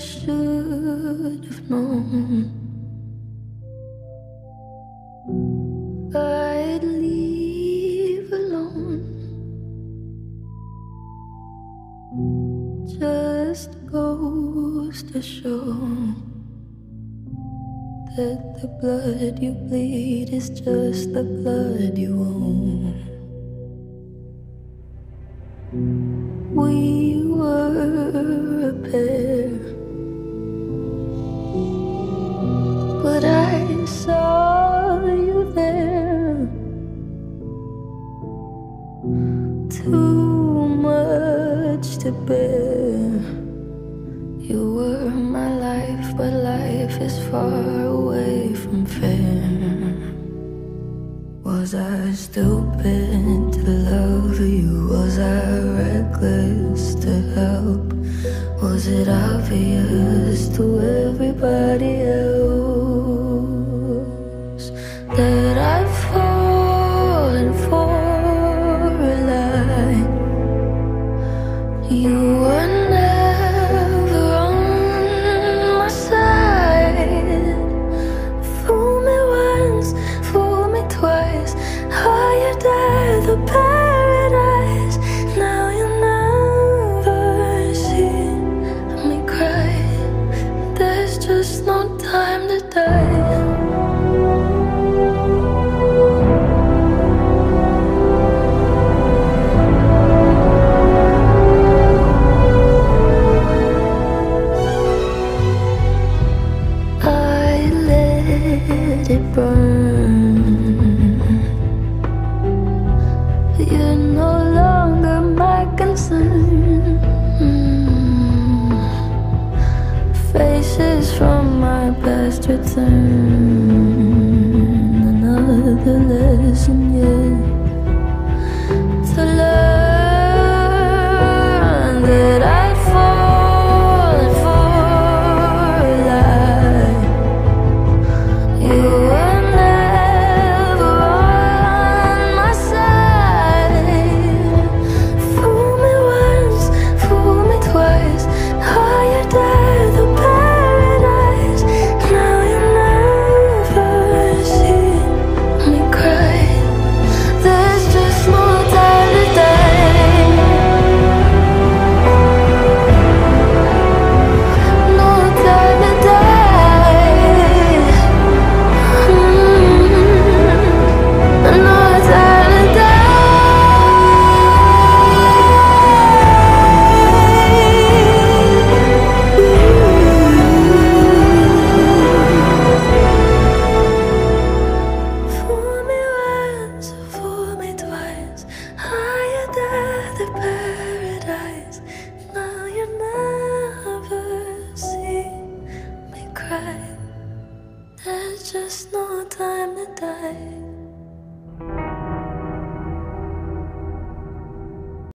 should have known. I'd leave alone. Just goes to show that the blood you bleed is just the blood you own. We were a pair, Too much to bear. You were my life, but life is far away from fair. Was I stupid to love you? Was I reckless to help? Was it obvious to everybody else Faces from my past return. Another lesson, yeah. There's just no time to die.